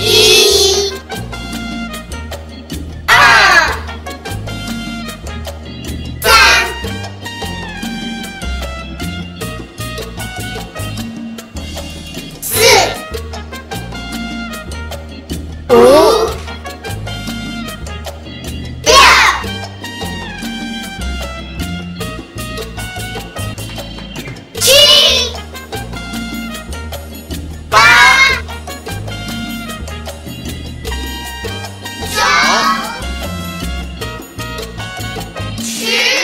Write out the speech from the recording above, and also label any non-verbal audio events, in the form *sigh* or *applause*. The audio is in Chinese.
E 吃 *laughs*